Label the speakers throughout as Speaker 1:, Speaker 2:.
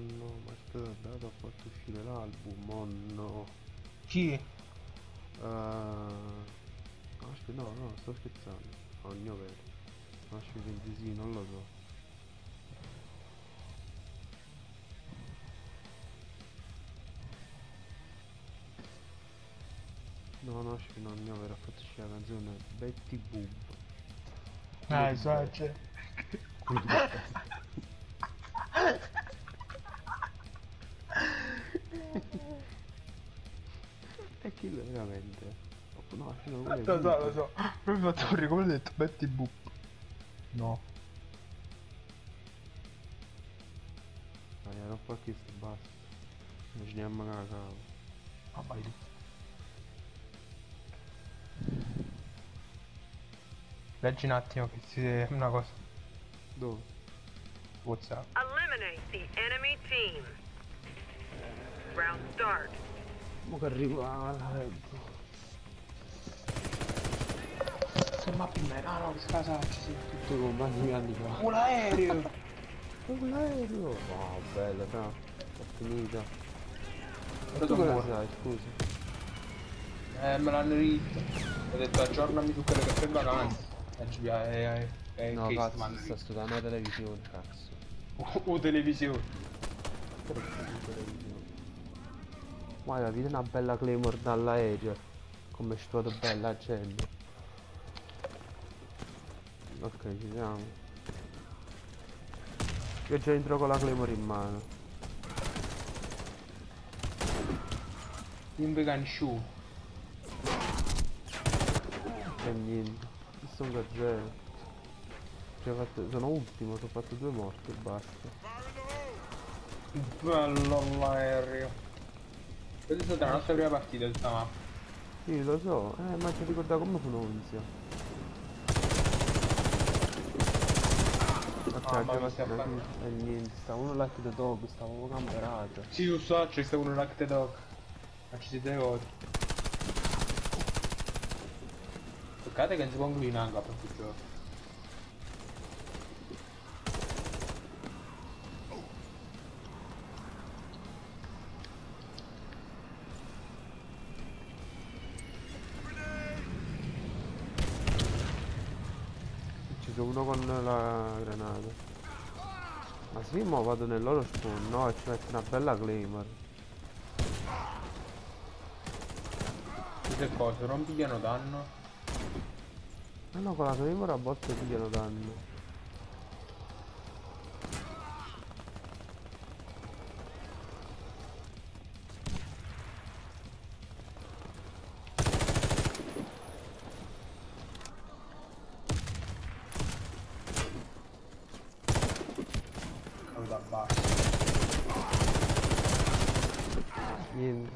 Speaker 1: no, ma è stato dato a fatto uscire l'album, oh no.
Speaker 2: Chi?
Speaker 1: Uh, no, aspetta, no, no, sto scherzando. Oh, mio vero. Aspetta, sì, non lo so. No, no, aspetta, no, mio vero, ha fatto uscire la canzone Betty Boop.
Speaker 2: Ah, esagero.
Speaker 1: E lo veramente? Oh, No, aspetta, non
Speaker 2: Lo so, lo so. Mi ho fatto un come ho detto Betty Boop. No.
Speaker 1: Dai, non fa questo, basta. Non ci andiamo a cavo.
Speaker 2: Ah, vai tu. Leggi un attimo che si... una cosa.
Speaker 1: Dove?
Speaker 2: Whatsapp.
Speaker 3: Eliminate the enemy team. Round start.
Speaker 1: Mo che arriva la
Speaker 2: Se mappi me, ah no, che scasacci, sì.
Speaker 1: Tutto con quanti anni fa?
Speaker 2: Un aereo!
Speaker 1: Ma l'aereo! Wow, bella, fra. È finita.
Speaker 2: Ora
Speaker 1: Tu cosa sai, scusa?
Speaker 2: Eh, me l'hanno ritto. Ho detto aggiornami su quello che fai in vacanza. E eh, eh,
Speaker 1: No, cazzo,
Speaker 2: mi hanno
Speaker 1: sta studiando la televisione, cazzo.
Speaker 2: O televisione.
Speaker 1: Televisione? Guarda, vedi una bella Claymore dall'aereo. Come è stata bella gente. Ok, ci siamo. Io già entro con la Claymore in mano.
Speaker 2: Un vegan shoe.
Speaker 1: E niente. Gazzero. Cioè, ho fatto- sono ultimo, ho fatto due morti e basta.
Speaker 2: Bello l'aereo. Questa è stata la nostra prima partita tutta mappa.
Speaker 1: Sì, lo so, eh, ma ti ricorda come pronunzia. Ok,
Speaker 2: Ah, ma a
Speaker 1: fatto
Speaker 2: fare-
Speaker 1: e niente, sta uno the dog, stavo camperato.
Speaker 2: Sì, lo so, c'è stato uno Lact Dog. Ma ci siete voi. Toccate che non si può inclinare anche per questo gioco.
Speaker 1: Ci sono uno con la granata. Ma sì, mo vado nel loro spawn, no, e ci metto una bella claymore.
Speaker 2: Queste cose non pigliano danno.
Speaker 1: Eh no, con la claymore a volte pigliano danno.
Speaker 2: Cado da basso.
Speaker 1: Niente.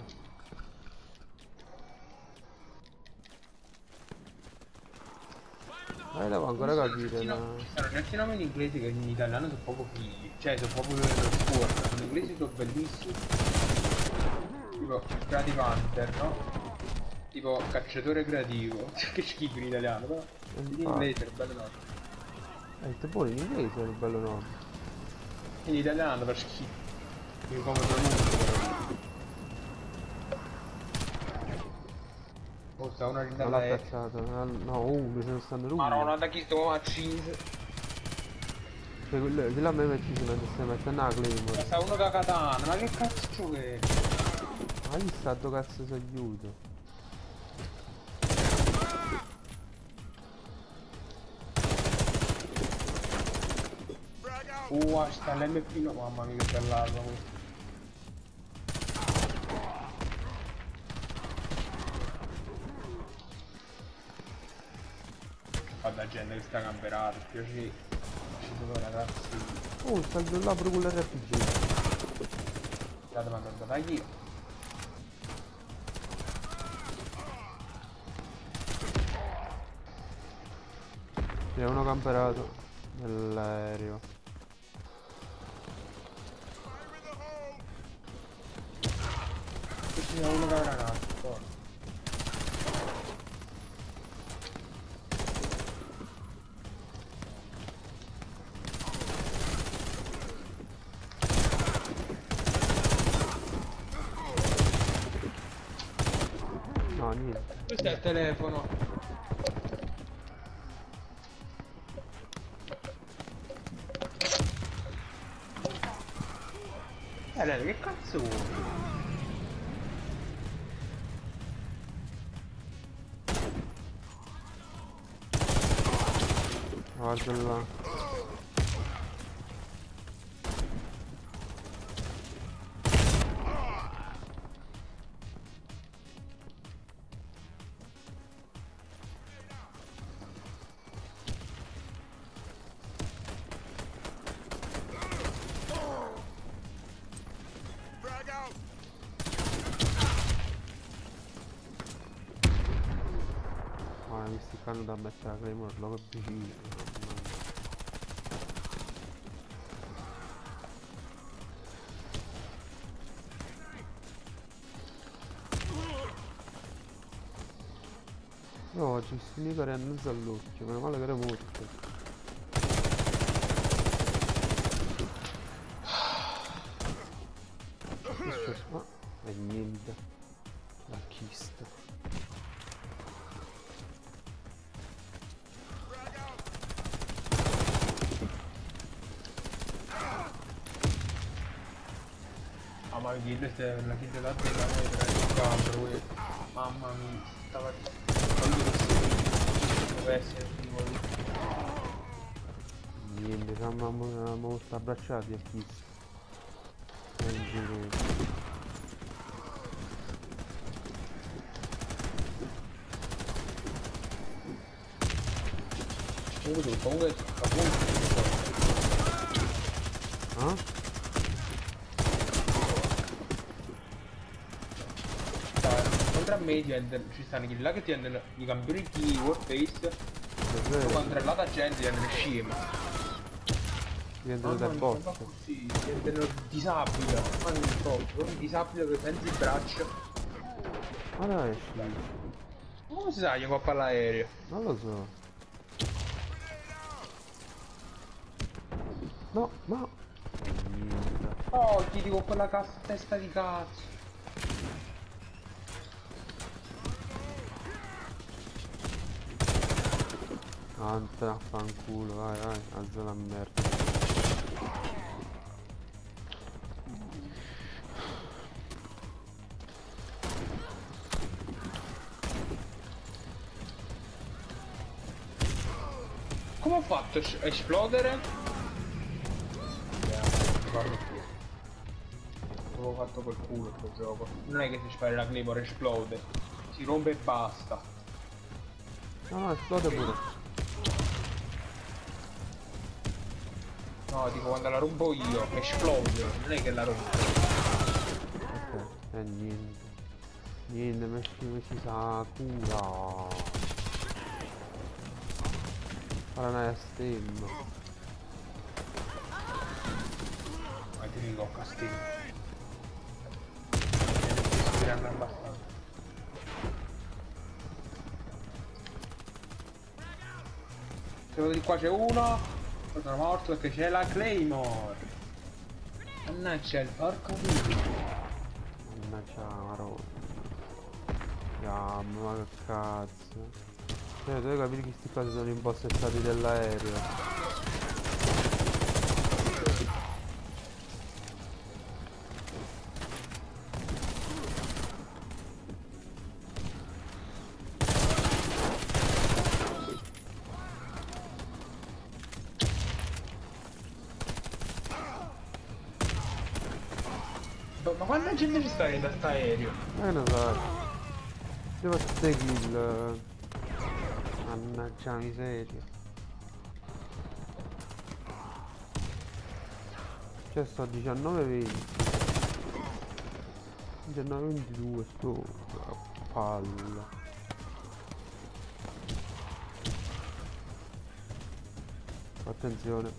Speaker 1: Ma io devo ancora capire, ma...
Speaker 2: Allora, certi nomi in inglese che in italiano sono proprio fighi. Cioè, sono proprio sport. In inglese sono bellissimi. Tipo, Creative Hunter, no? Tipo, cacciatore creativo. che schifo in italiano, però. In
Speaker 1: infatti.
Speaker 2: inglese è bello nome.
Speaker 1: Hai detto pure in inglese è un bello nome.
Speaker 2: In italiano per schifo. Io come pronuncio. Sta una
Speaker 1: Non l'ha cazzato. No, no, uno, ce ne stanno due.
Speaker 2: Maronna, da chi sto accese?
Speaker 1: Cioè, quello, quello a me metti si mette, stai mettendo la claymore.
Speaker 2: Sta uno da katana, ma che cazzo che è?
Speaker 1: Ma chi sta sto cazzo si aiuto?
Speaker 2: Uh, sta l'MP no, mamma mia che bell'arma questa. Che sta camperata, io ci... sono ragazzi.
Speaker 1: Oh, sta là pure con l'RPG.
Speaker 2: Guarda, ma non dai io.
Speaker 1: C'è uno camperato nell'aereo.
Speaker 2: C'è uno ha granata, forza. Del telefono. Lele, che cazzo vuoi?
Speaker 1: Guarda là. Sticcano da mettere la claymore, lo che vicino. mamma mia. Io oggi sniper è in mezzo all'occhio, meno male che era morto. Questo- ah, e niente. La chista.
Speaker 2: Questa è la chiesa da te, la eh. Mamma mia, stava... Quando lì.
Speaker 1: Niente, siamo mo- molto abbracciati a chi.
Speaker 2: Comunque, comunque, appunto,
Speaker 1: Ah?
Speaker 2: sta, oltre a me ti entrano- ci stanno quelli là che ti hanno i campioni di Warface, è la gente ti hanno scema.
Speaker 1: Diventano boss.
Speaker 2: fa così, diventano disabili, ma non so, proprio disabili che senza il braccio.
Speaker 1: Ma dove esci?
Speaker 2: Come si sa che va per l'aereo?
Speaker 1: Non lo so. No, ma...
Speaker 2: Oh, ti dico quella testa di cazzo.
Speaker 1: Anta a fanculo, vai, vai, alza la merda.
Speaker 2: Come ho fatto a es- a esplodere? Avevo fatto quel culo quel gioco. Non è che si spara la claymore esplode. Si rompe e basta.
Speaker 1: No, no, esplode pure.
Speaker 2: No, tipo quando la rompo io, esplode. Non è che la rompo.
Speaker 1: Ok, e niente. Niente, metti, metti sa cura. Paranoia stem.
Speaker 2: Ma ti dico castigo. Si tirano abbastanza. Secondo di qua c'è uno. Sono morto perché c'è la Claymore. Mannaggia il porco dio.
Speaker 1: Mannaggia la maronna. Yeah, ma che cazzo. Cioè, devi capire che sti cose sono impossessati dell'aereo.
Speaker 2: Ma quanta gente ci sta da sta aereo?
Speaker 1: Che ne so. Devo ste kill. Mannaggia la miseria. Cioè sto a 19 20. 19 22 sto palla. Attenzione.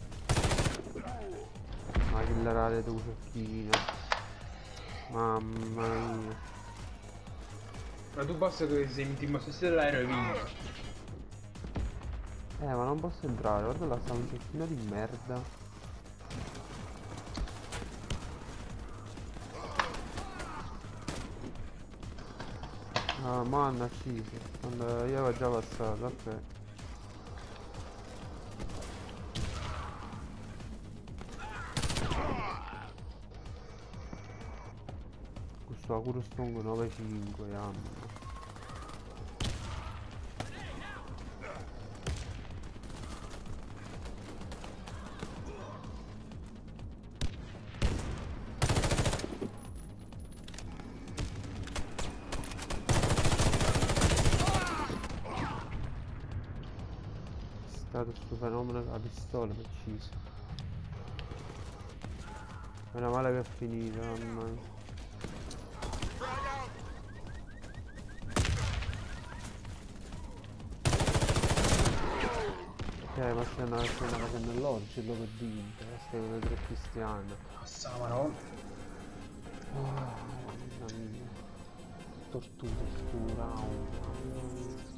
Speaker 1: Ma che rade tu cecchina. Mamma mia.
Speaker 2: Ma tu basta che sei in team stesso dell'aereo e vinci.
Speaker 1: Eh ma non posso entrare, guarda un cecchino di merda. Ah, ma hanno acceso. Quando io ero già passato, ok. Questo Acuro Strong 9.5 hanno. È stato sto fenomeno la pistola mi ha ucciso. Meno male che è finita, mamma mia. Ok, ma stiamo stiamo facendo l'orgello per vinto, stiamo le tre cristiane.
Speaker 2: Passa la maronna.
Speaker 1: Oh, mamma mia. Tortura, tortura, oh,